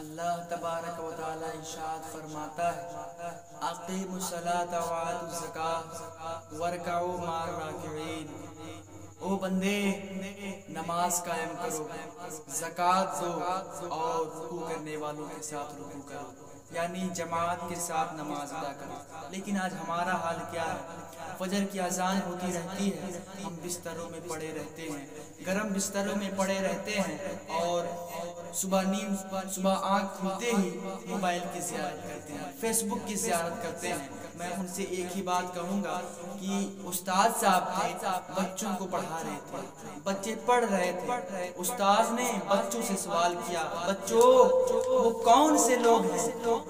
अल्लाह तबारक व तआला इरशाद फरमाता है वरकाउ मार ओ बंदे, नमाज़ कायम करो, ज़कात दो और रुकू करने वालों के साथ रुकू करो, यानी जमात के साथ नमाज़ अदा करो। लेकिन आज हमारा हाल क्या है? फजर की अजान होती रहती है, हम बिस्तरों में पड़े रहते हैं, गर्म बिस्तरों में पड़े रहते हैं और सुबह नींद सुबह आँख खुलते ही मोबाइल की ज्यारत करते हैं फेसबुक की जियारत करते हैं। मैं उनसे एक ही बात कहूँगा कि उस्ताद साहब बच्चों को पढ़ा रहे थे, बच्चे पढ़ रहे थे। उस्ताद ने बच्चों से सवाल किया, बच्चों, वो कौन से लोग हैं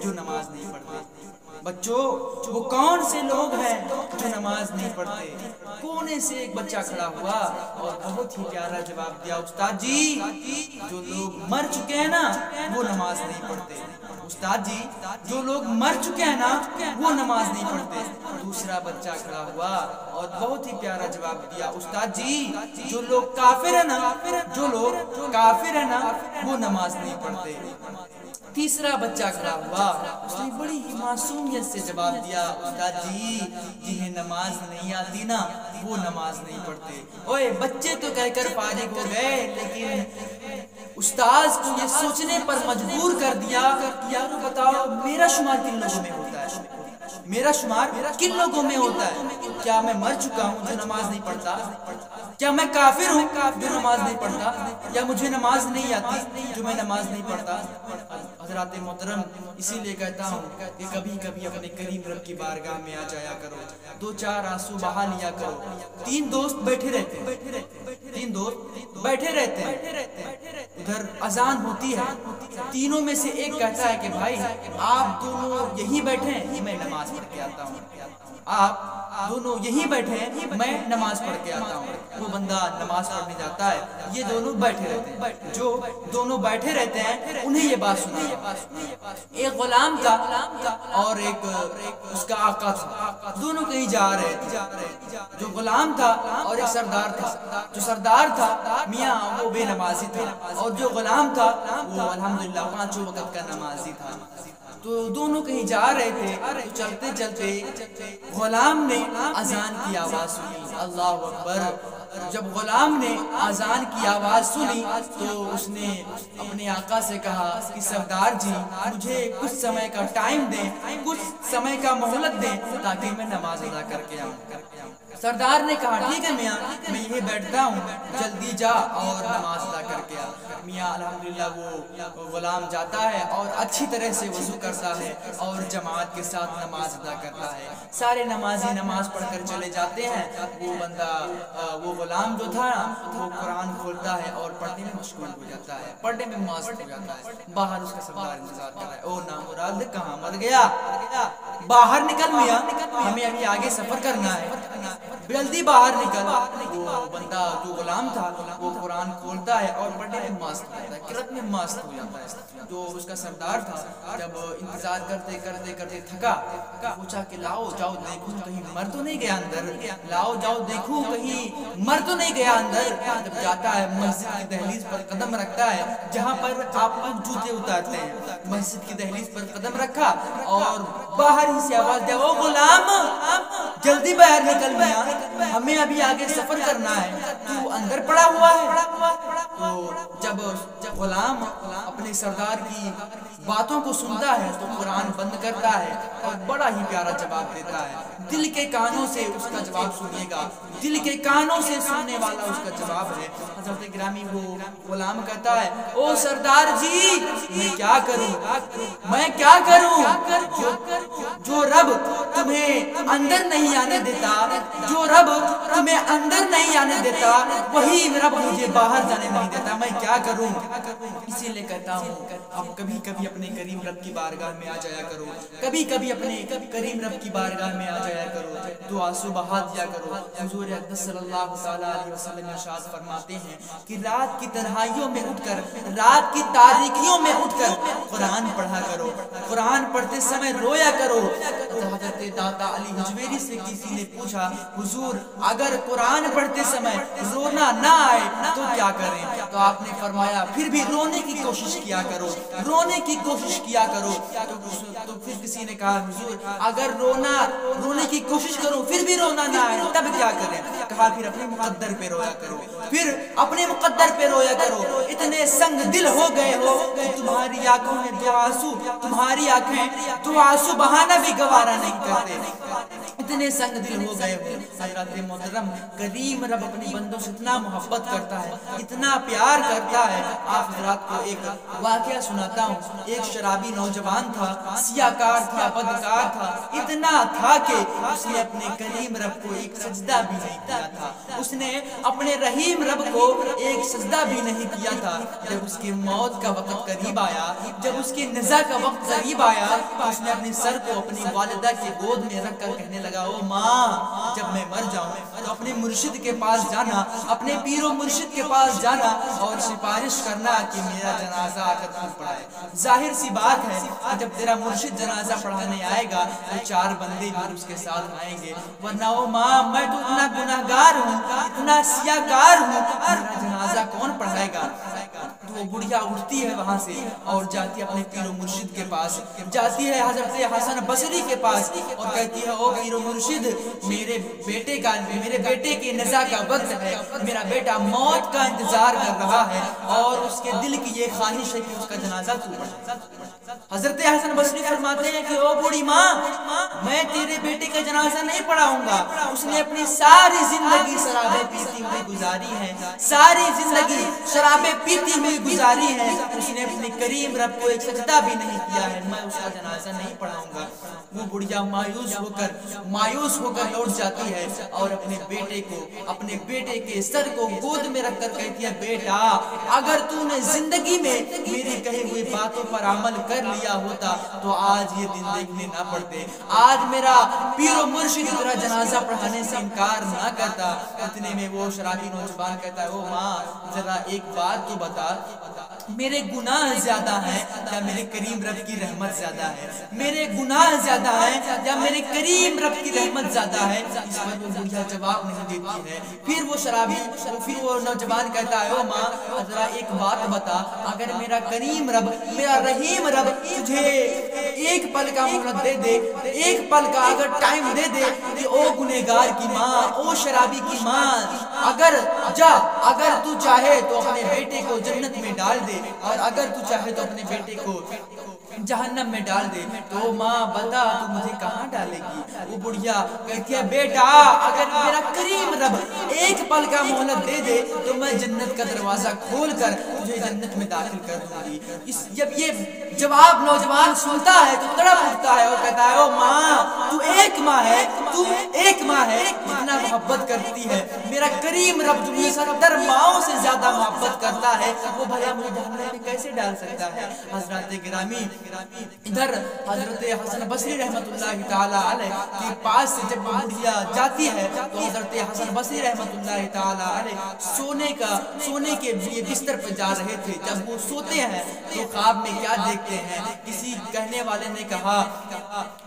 जो नमाज़ नहीं पढ़ते? बच्चों, वो कौन से लोग हैं जो नमाज़ नहीं पढ़ते? कोने से एक बच्चा खड़ा हुआ और बहुत ही प्यारा जवाब दिया, उस्ताद जी, जो लोग मर चुके हैं ना, वो नमाज़ नहीं पढ़ते। उस्ताद जी, जो लोग मर चुके हैं ना, वो नमाज़ नहीं पढ़ते। दूसरा बच्चा खड़ा हुआ और बहुत ही प्यारा जवाब दिया, उस्ताद जी, जो लोग काफिर है ना, जो लोग काफिर है ना, वो नमाज़ नहीं पढ़ते। तीसरा बच्चा खड़ा हुआ। उसने बड़ी ही मासूमियत से जवाब दिया जी जिन्हें नमाज़ नहीं आती ना, वो नमाज़ नहीं पढ़ते। ओए, बच्चे तो कहकर फारिग हो गए, लेकिन उस्ताद को ये सोचने पर मजबूर कर दिया यार बताओ, मेरा शुमार किन लोगों में होता है? मेरा शुमार किन लोगों में होता है? क्या मैं मर चुका हूँ जो नमाज़ नहीं पढ़ता? क्या मैं काफिर हूँ जो नमाज़ नहीं पढ़ता? या मुझे नमाज़ नहीं आती जो मैं नमाज़ नहीं पढ़ता? हज़रत मोहतरम, इसीलिए कहता हूँ कि कभी कभी अपने करीम रब की बारगाह में आ जाया करो। दो चार आँसू बहा लिया करो। तीन दोस्त बैठे रहते तीन दोस्त बैठे रहते हैं। उधर अजान होती है। तीनों में से एक कहता है कि, भाई, आप दोनों यही बैठे हैं, मैं नमाज़ पढ़ के आता हूँ। आप दोनों यही बैठे हैं। मैं नमाज़ पढ़ के आता हूँ। वो बंदा नमाज़ पढ़ने जाता है। ये दोनों बैठे रहते हैं। जो दोनों बैठे रहते हैं, उन्हें ये बात सुना एक गुलाम था और एक, उसका आका था। दोनों कहीं जा रहे थे। जो गुलाम था और एक सरदार था। जो सरदार था, मियाँ, वो बेनमाजी था। और जो गुलाम था, वो अल्हम्दुलिल्लाह पाँचों वक्त का नमाजी था। तो दोनों कहीं जा रहे थे तो चलते चलते गुलाम ने अजान की आवाज़ सुनी। अल्लाह अकबर। जब गुलाम ने अजान की आवाज़ सुनी तो उसने अपने आका से कहा कि, सरदार जी, मुझे कुछ समय का टाइम दें, कुछ समय का मोहलत दें, ताकि मैं नमाज़ अदा करके आऊँ। सरदार ने कहा, ठीक है मियाँ, मैं यही बैठता हूँ, जल्दी जा और नमाज़ अदा करके आ। मियाँ, अल्हम्दुलिल्लाह, वो, गुलाम जाता है और अच्छी तरह से वज़ू करता है और जमात के साथ नमाज़ अदा करता है। सारे नमाजी नमाज़ पढ़कर चले जाते हैं। वो बंदा वो गुलाम जो था, वो कुरान खोलता है और पढ़ने में मशगूल हो जाता है, पढ़ने में मस्त हो जाता है। बाहर उसका सरदार इंतज़ार कर रहा है। ओ, नामुराद, कहाँ मर गया? बाहर निकल मियाँ, हमें अभी आगे सफ़र करना है। जल्दी बाहर निकल। वो बंदा जो गुलाम था, वो कुरान खोलता है और पढ़ने में मस्त हो जाता है, किरत में मस्त हो जाता है। तो उसका सरदार था, जब इंतज़ार करते करते करते थका, पूछा कि लाओ जाओ, देखूँ कहीं मर तो नहीं गया अंदर। लाओ जाओ, देखूँ कहीं मर तो नहीं गया अंदर। जब जाता है, मस्जिद की दहलीज पर कदम रखता है, जहाँ पर आप जूते उतारते हैं। मस्जिद की दहलीज पर कदम रखा और बाहर ही से आवाज़ दिया, वो गुलाम जल्दी बाहर निकल मियाँ। हमें अभी आगे सफ़र करना है। तू अंदर पड़ा हुआ है। तो जब गुलाम अपने सरदार की बातों को सुनता है तो कुरान बंद करता है और बड़ा ही प्यारा जवाब देता है। दिल के कानों से उसका जवाब सुनिएगा। दिल के कानों से सुनने वाला उसका जवाब है। ग्रामी वो गुलाम कहता है ओ सरदार जी मैं क्या करूँ? मैं क्या करूँ? जो, जो रब तुम्हें अंदर नहीं आने देता, जो रब तुम्हें अंदर नहीं आने देता, वही रब मुझे बाहर जाने नहीं देता। मैं क्या करूँ? इसीलिए कहता हूँ अब कभी कभी अपने करीम रब की बारगाह में आ जाया करो। कभी कभी अपने करीम रब की बारगाह में आ जाया करो। तो आँसू बहा दिया करो। हुजूर वसल्लम इरशाद फरमाते हैं कि रात की तन्हाइयों में उठकर, रात की तारीकियों में उठकर कुरान पढ़ा करो। कुरान पढ़ते समय रोया करो। तो हज़रत दाता अली हुजवेरी से किसी ने पूछा हुजूर अगर कुरान पढ़ते समय रोना ना आए तो क्या करें? तो आपने फरमाया फिर भी रोने की कोशिश किया करो रोने की कोशिश किया करो। तो, तो फिर किसी ने कहा हुजूर अगर रोना रोने की कोशिश करो फिर भी रोना ना आए तब क्या करें? कहा फिर अपने मुकद्दर पे रोया करो फिर अपने मुकद्दर पे रोया करो। इतने संग दिल हो गए हो कि तुम्हारी आँखों में दो आँसू तुम्हारी आँखें दो आँसू बहाना भी गवारा नहीं करते। इतने संग दिल हो गए हज़रत मोहतरम। करीम रब अपनी बंदों से इतना मोहब्बत करता है, इतना प्यार करता है। आप हजरात को एक वाक्य सुनाता हूँ। एक शराबी नौजवान था, सियाकार था बदकार था। इतना था कि उसने अपने करीम रब को एक सजदा भी नहीं किया था। उसने अपने रहीम रब को एक सजदा भी नहीं किया था। जब उसकी मौत का वक्त करीब आया, जब उसकी नजा का वक्त करीब आया तो उसने अपने सर को अपनी वालदा के गोद में रख कर कहने लगा, ओ माँ, जब मैं मर जाऊँ तो अपने मुर्शिद के पास जाना, अपने पीरो मुर्शिद के पास जाना और सिफारिश करना कि मेरा जनाजा आकर तू पढ़ाए। ज़ाहिर सी बात है, जब तेरा मुर्शिद जनाजा पढ़ाने आएगा तो चार बंदे भी उसके साथ आएँगे। वरना, ओ माँ, मैं तो इतना गुनाहगार हूँ, इतना सियाकार हूँ जनाजा कौन तो वो बुढ़िया उठती है वहाँ से और जाती है अपने पीरो मुर्शिद के पास। जाती है हज़रत हसन बसरी के पास और कहती है, ओ पीरो मुर्शिद, मेरे बेटे का, मेरे बेटे के नजा का वक्त है। मेरा बेटा मौत का इंतज़ार कर रहा है और उसके दिल की ये ख्वाहिश है कि उसका जनाजा हज़रत हसन बसरी फरमाते हैं कि, ओ बूढ़ी माँ मैं तेरे बेटे का जनाजा नहीं पढ़ाऊँगा। उसने अपनी सारी ज़िंदगी शराबे पीती हुई गुजारी है। सारी ज़िंदगी शराबे पीती हुई गुजारी है। उसने अपने करीम रब को एक सजदा भी नहीं किया है। मैं उसका जनाजा नहीं पढ़ाऊँगा। वो बुढ़िया मायूस होकर मायूस होकर लौट जाती है और अपने बेटे को, अपने बेटे के सर को गोद में रखकर कहती है, बेटा, अगर तूने ज़िंदगी में मेरी कही हुई बातों पर अमल कर लिया होता तो आज ये दिन देखने ना पड़ते। आज मेरा पीरो मुर्शिद तेरा जनाजा पढ़ाने से इनकार ना करता। इतने में वो शराबी नौजवान कहता है, ओ माँ, जरा एक बात तो बता। मेरे गुनाह ज़्यादा है, या मेरे करीम रब की रहमत ज़्यादा है? मेरे गुनाह ज़्यादा है, या मेरे करीम रब की रहमत ज़्यादा है? जवाब नहीं देती है। फिर वो शराबी फिर वो नौजवान कहता है, ओ माँ जरा एक बात बता। अगर मेरा करीम रब, मेरा रहीम रब तुझे एक पल का मोहलत दे दे, एक पल का अगर टाइम दे दे ओ गुनेगार की माँ, ओ शराबी की माँ, अगर, जा, अगर तू चाहे तो अपने बेटे को जन्नत में डाल दे। और अगर तू चाहे तो अपने बेटे को जहन्नम में डाल दे। तो माँ, बता, तू मुझे कहाँ डालेगी? वो बुढ़िया कहती है, बेटा, अगर मेरा करीम रब एक पल का मोहलत दे दे तो मैं जन्नत का दरवाज़ा खोल कर तुझे जन्नत में दाखिल कर दूँगी। इस जब ये जवाब नौजवान सुनता है तो तड़प उठता है और कहता है, ओ माँ, तू एक माँ है, तू एक माँ है, जितना मोहब्बत करती है। मेरा करीम रब जो सत्तर माओ से ज़्यादा मोहब्बत करता है, वो भला मुझे जहन्नम में कैसे डाल सकता है? हज़रत गिरामी, इधर हज़रत हसन बसरी रहमतुल्लाह के पास से जब बुढ़िया जाती है तो हज़रत हसन बसरी रहमतुल्लाह सोने का, सोने के लिए बिस्तर पर जा रहे थे। जब वो सोते हैं तो ख्वाब में क्या देखते हैं। किसी कहने वाले ने कहा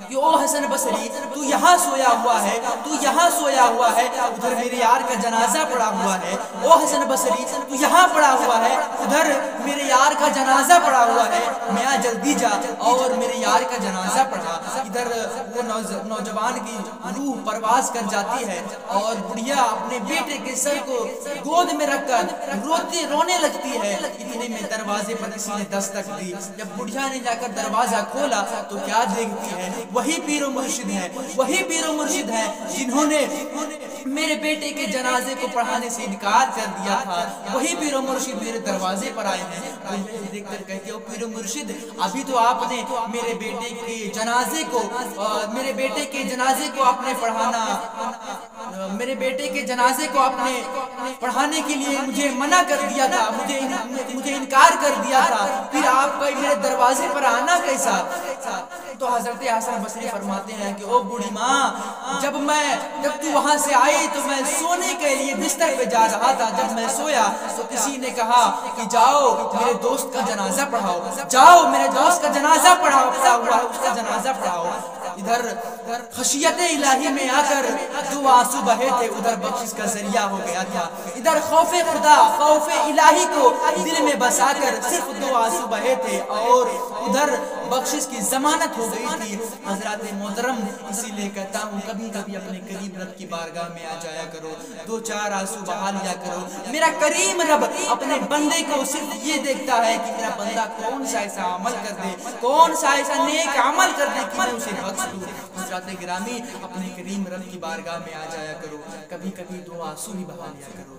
कि ओ हसन बसरी, तू यहाँ सोया हुआ है, तू यहाँ सोया हुआ है, उधर मेरे यार का जनाजा पड़ा हुआ है। ओ हसन बसरी, तू यहाँ पड़ा हुआ है, उधर मेरे यार का जनाजा पड़ा हुआ है। मैं जल्दी जा और मेरे यार का जनाजा पढ़ा इधर वो नौजवान की रूह परवाज कर जाती है और बुढ़िया अपने बेटे के सर को गोद में रखकर रोते, रोने लगती है। इतने में दरवाजे पर किसी ने दस्तक दी। जब बुढ़िया ने जाकर दरवाज़ा खोला तो क्या देखती है? वही पीरो मुर्शिद है, वही पीरो मुर्शिद है जिन्होंने मेरे बेटे के जनाजे को पढ़ाने से इनकार कर दिया था। वही पीरो मुर्शिद मेरे दरवाजे पर आए हैं। देखकर कहते हो, पीरो मुर्शिद, अभी तो आपने मेरे बेटे के जनाजे को मेरे बेटे के जनाजे को आपने पढ़ाना। मेरे बेटे के जनाजे को आपने पढ़ाने के लिए मुझे मना कर दिया था, मुझे मुझे इनकार कर दिया था। फिर आपका मेरे दरवाजे पर आना कैसा? तो हज़रत हसन बसरी फरमाते हैं कि ओ बूढ़ी माँ जब मैं जब तू वहाँ से आई तो मैं सोने के लिए बिस्तर पे जा रहा था। जब मैं सोया तो किसी ने कहा कि जाओ मेरे दोस्त का जनाजा पढ़ाओ। जाओ मेरे दोस्त का जनाजा पढ़ाओ पढ़ा हुआ उसका जनाजा पढ़ाओ। इधर खशियत इलाही में आकर जो आँसू बहे थे उधर बख्शिश का ज़रिया हो गया था। इधर खौफ खुदा खौफ इलाही को दिल में बसाकर सिर्फ़ दो आँसू बहे थे और उधर बख्शिश की जमानत हो गई थी। हज़रत मोहतरम इसीलिए कहता हूँ कभी कभी अपने करीब रब की बारगाह में आ जाया करो। दो चार आँसू बहा लिया करो। मेरा करीम रब अपने बंदे को सिर्फ़ ये देखता है कि मेरा बंदा कौन सा ऐसा अमल कर दे, कौन सा ऐसा नेक अमल कर दे कि मैं उसे बख्श दूँ। हज़रत ग्रामी अपने करीम रब की बारगाह में आ जाया करो। कभी कभी दो आँसू ही बहा लिया करो।